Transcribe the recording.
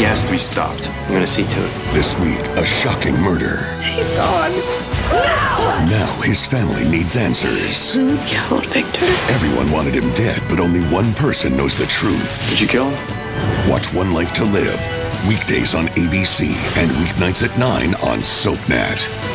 He has to be stopped. I'm gonna see to it. This week, a shocking murder. He's gone. No! Now his family needs answers. Who killed Victor? Everyone wanted him dead, but only one person knows the truth. Did you kill him? Watch One Life to Live. Weekdays on ABC and weeknights at 9 on SoapNet.